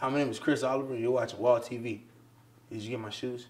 Hi, my name is Chris Oliver. You're watching Wall TV. Did you get my shoes?